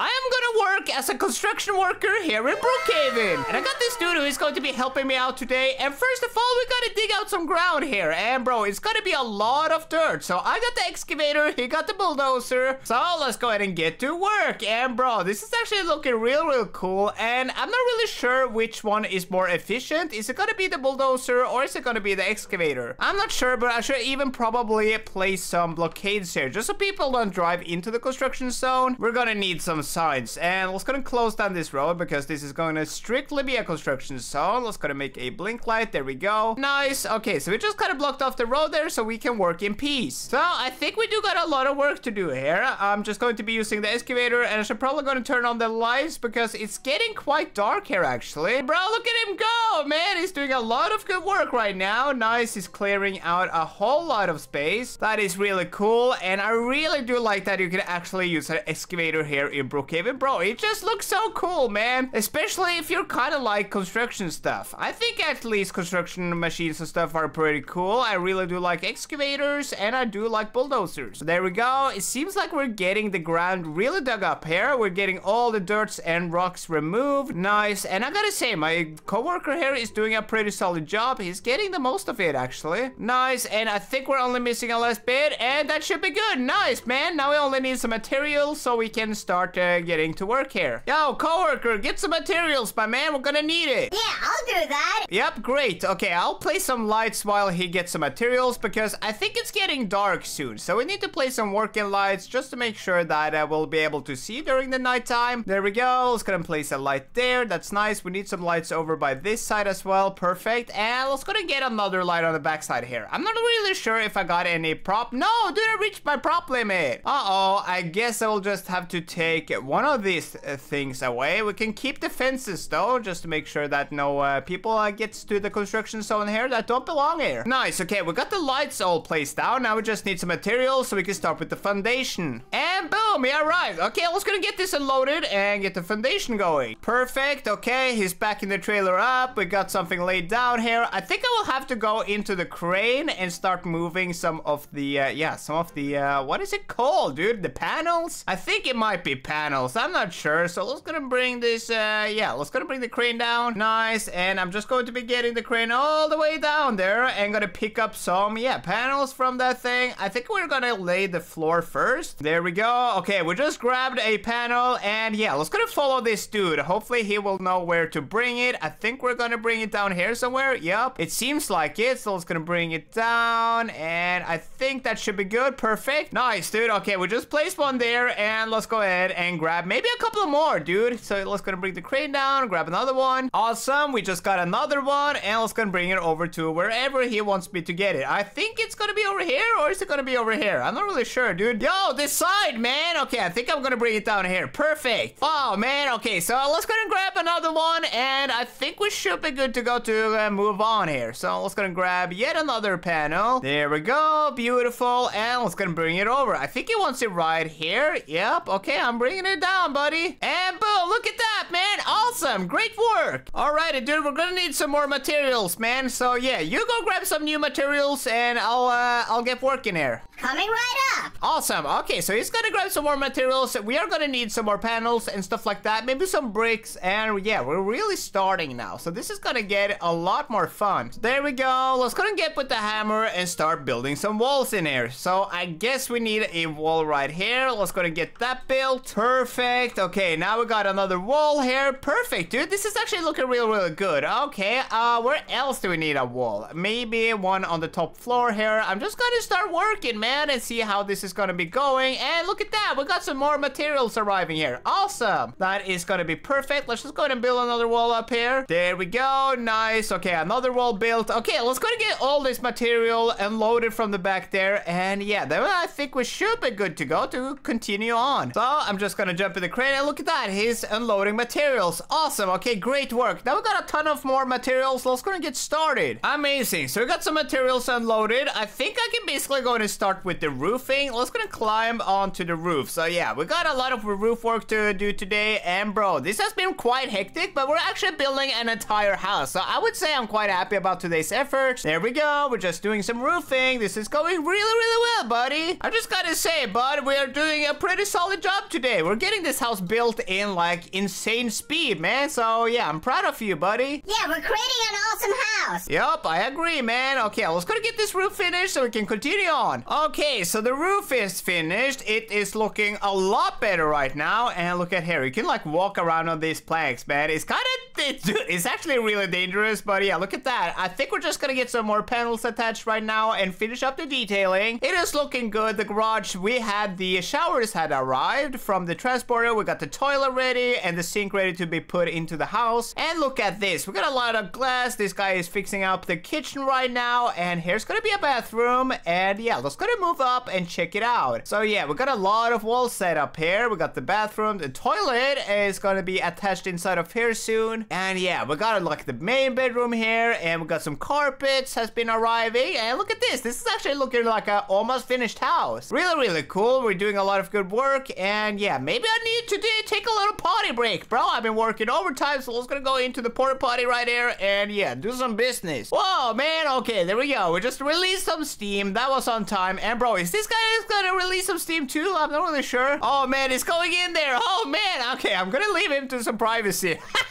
I am gonna work as a construction worker here in Brookhaven. And I got this dude who is going to be helping me out today. And first of all, we gotta dig out some ground here. And bro, it's gonna be a lot of dirt. So I got the excavator, he got the bulldozer. So let's go ahead and get to work. And bro, this is actually looking real, real cool. And I'm not really sure which one is more efficient. Is it gonna be the bulldozer or is it gonna be the excavator? I'm not sure, but I should even probably place some blockades here just so people don't drive into the construction zone. We're gonna need some signs. And let's gonna close down this road because this is going to strictly be a construction zone. Let's go and make a blink light. There we go. Nice. Okay, so we just kind of blocked off the road there so we can work in peace. So I think we do got a lot of work to do here. I'm just going to be using the excavator and I should probably going to turn on the lights because it's getting quite dark here actually. Bro, look at him go, man. He's doing a lot of good work right now. Nice. He's clearing out a whole lot of space. That is really cool. And I really do like that you can actually use an excavator here in Brookhaven. Bro, it just looks so cool, man. Especially if you're kind of like construction stuff. I think at least construction machines and stuff are pretty cool. I really do like excavators and I do like bulldozers. There we go. It seems like we're getting the ground really dug up here. We're getting all the dirts and rocks removed. Nice. And I gotta say, my coworker here is doing a pretty solid job. He's getting the most of it, actually. Nice. And I think we're only missing a last bit and that should be good. Nice, man. Now we only need some materials so we can start uh, getting to work here. Yo, coworker, get some materials, my man. We're gonna need it. Yeah, I'll do that. Yep, great. Okay, I'll place some lights while he gets some materials because I think it's getting dark soon. So we need to place some working lights just to make sure that uh, we'll be able to see during the nighttime. There we go. Let's go and place a light there. That's nice. We need some lights over by this side as well. Perfect. And let's go and get another light on the backside here. I'm not really sure if I got any prop. No, did I reach my prop limit? Uh-oh. I guess I will just have to take one of these uh, things away. We can keep the fences though, just to make sure that no uh, people uh, gets to the construction zone here that don't belong here. Nice. Okay, we got the lights all placed down. Now we just need some materials so we can start with the foundation. And boom, yeah, right. Okay, let's gonna get this unloaded and get the foundation going. Perfect. Okay, he's backing the trailer up. We got something laid down here. I think I will have to go into the crane and start moving some of the, uh, yeah, some of the, uh, what is it called, dude? The panels? I think it might be panels. I'm not sure. So let's gonna bring this, uh, yeah, let's gonna bring the crane down. Nice. And I'm just going to be getting the crane all the way down there and gonna pick up some, yeah, panels from that thing. I think we're gonna lay the floor first. There we go. Okay, we just grabbed a panel and yeah, let's gonna follow this dude. Hopefully he will know where to bring it. I think we're gonna bring it down here somewhere. Yep, it seems like it. So let's gonna bring it down and I think that should be good. Perfect. Nice, dude. Okay, we just placed one there and let's go ahead and grab maybe a couple more, dude. So let's gonna bring the crane down, grab another one. Awesome. We just got another one and let's gonna bring it over to wherever he wants me to get it. I think it's gonna be over here or is it gonna be over here? I'm not really sure, dude. Yo, this side, man. Okay, I think I'm gonna bring it down here. Perfect. Oh, man. Okay, so let's go and grab another one and I think we should be good to go to uh, move on here. So let's go and grab yet another panel. There we go. Beautiful. And let's go and bring it over. I think he wants it right here. Yep. Okay, I'm bringing it down, buddy. And boom, look at that, man. Awesome. Great work. Alrighty, dude. We're gonna need some more materials, man. So yeah, you go grab some new materials and I'll uh, I'll get working here. Coming right up. Awesome. Okay, so he's gonna grab some more materials. We are gonna need some more panels and stuff like that. Maybe some bricks. And yeah, we're really starting now. So this is gonna get a lot more fun. There we go. Let's go and get with the hammer and start building some walls in here. So I guess we need a wall right here. Let's go and get that built. Perfect. Okay, now we got another wall here. Perfect, dude. This is actually looking real, really good. Okay, uh, where else do we need a wall? Maybe one on the top floor here. I'm just gonna start working, man, and see how this is gonna be going. And look at that. We got some more materials arriving here. Awesome. That is gonna be perfect. Let's just go ahead and build another wall up here. There we go. Nice. Okay, another wall built. Okay, let's go and get all this material unloaded from the back there. And yeah, then I think we should be good to go to continue on. So I'm just gonna jump in the crane and look at that. He's unloading materials. Awesome. Okay, great work. Now we got a ton of more materials. Let's go and get started. Amazing. So we got some materials unloaded. I think I can basically go and start with the roofing. Let's gonna climb onto the roof. So yeah, we got a lot of roof work to do today. And bro, this has been quite hectic, but we're actually building an entire house. So I would say I'm quite happy about today's efforts. There we go. We're just doing some roofing. This is going really, really well, buddy. I just gotta say, bud, we are doing a pretty solid job today. We're getting this house built in like insane speed, man. So yeah, I'm proud of you, buddy. Yeah, we're creating an awesome house. Yup, I agree, man. Okay, let's go to get this roof finished so we can continue on. Okay, so the roof is finished. It is looking a lot better right now. And look at here. You can like walk around on these planks, man. It's kind of, it, it's actually really dangerous, but yeah, look at that. I think we're just gonna get some more panels attached right now and finish up the detailing. It is looking good. The garage, we had the showers had arrived from the transporter. We got the toilet ready and the sink ready to be put into the house. And look at this. We got a lot of glass. This guy is fixing up the kitchen right now. And here's gonna be a bathroom. And yeah, let's go to move up and check it out. So yeah, we got a lot of walls set up here. We got the bathroom. The toilet is gonna be attached inside of here soon. And yeah, we got like the main bedroom here. And we got some carpets has been arriving. And look at this. This is actually looking like a almost finished house. Really, really cool. We're doing a lot of good work. And yeah, maybe I need to take a little potty break, bro. I've been working overtime, so let's gonna go into the porta potty right here and yeah, do some business. Whoa, man. Okay, there we go. We just released some steam. That was on time. And bro, is this guy gonna release some steam too? I'm not really sure. Oh man, it's going in there. Oh man. Okay, I'm gonna leave him to some privacy.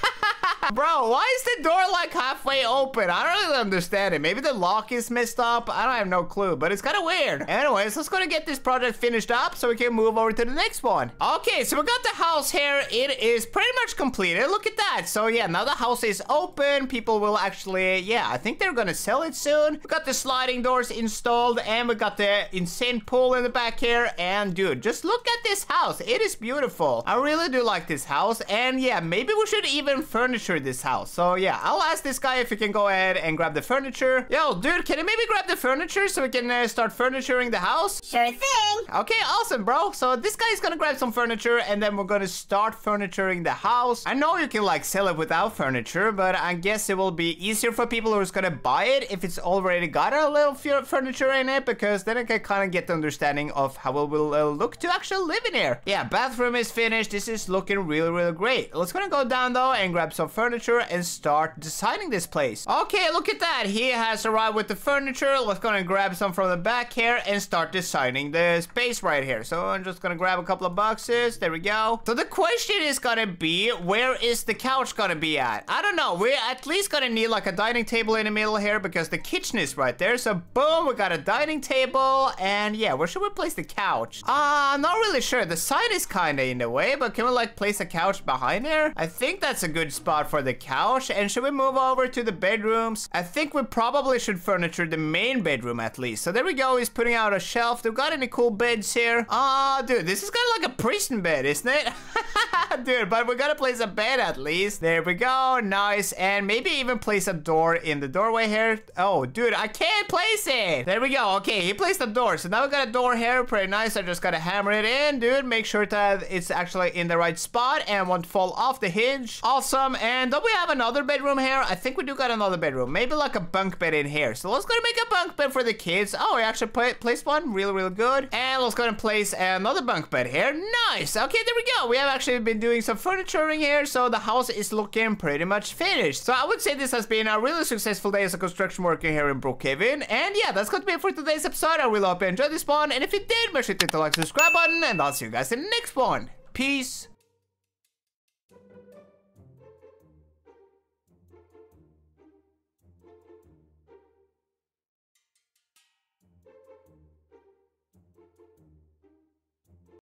Bro, why is the door like halfway open? I don't really understand it. Maybe the lock is messed up. I don't have no clue, but it's kind of weird. Anyways, let's go to get this project finished up so we can move over to the next one. Okay, so we got the house here. It is pretty much completed. Look at that. So yeah, now the house is open. People will actually, yeah, I think they're gonna sell it soon. We got the sliding doors installed and we got the insane pool in the back here. And dude, just look at this house. It is beautiful. I really do like this house. And yeah, maybe we should even furniture this house. So yeah, I'll ask this guy if he can go ahead and grab the furniture. Yo, dude, can you maybe grab the furniture so we can uh, start furnituring the house? Sure thing. Okay, awesome, bro. So this guy's gonna grab some furniture and then we're gonna start furnituring the house. I know you can like sell it without furniture, but I guess it will be easier for people who's gonna buy it if it's already got a little furniture in it because then I can kind of get the understanding of how it will uh, look to actually live in here. Yeah, bathroom is finished. This is looking really, really great. Let's gonna go down though and grab some furniture and start designing this place. Okay, look at that. He has arrived with the furniture. Let's go and grab some from the back here and start designing the space right here. So I'm just gonna grab a couple of boxes. There we go. So the question is gonna be, where is the couch gonna be at? I don't know. We're at least gonna need like a dining table in the middle here because the kitchen is right there. So boom, we got a dining table. And yeah, where should we place the couch? Uh, I'm not really sure. The side is kind of in the way, but can we like place a couch behind there? I think that's a good spot for the couch. And should we move over to the bedrooms? I think we probably should furniture the main bedroom at least. So there we go. He's putting out a shelf. They've got any cool beds here. Uh, dude, this is kind of like a prison bed, isn't it? dude, but we gotta place a bed at least. There we go. Nice. And maybe even place a door in the doorway here. Oh, dude, I can't place it. There we go. Okay, he placed the door. So now we got a door here. Pretty nice. I just gotta hammer it in, dude. Make sure that it's actually in the right spot and won't fall off the hinge. Awesome. And don't we have another bedroom here? I think we do got another bedroom. Maybe like a bunk bed in here. So let's go and make a bunk bed for the kids. Oh, we actually placed one. Really, really good. And let's go and place another bunk bed here. Nice. Okay, there we go. We have actually been doing some furnituring here. So the house is looking pretty much finished. So I would say this has been a really successful day as a construction worker here in Brookhaven. And yeah, that's going to be it for today's episode. I really hope you enjoyed this one. And if you did, make sure to hit the like, subscribe button. And I'll see you guys in the next one. Peace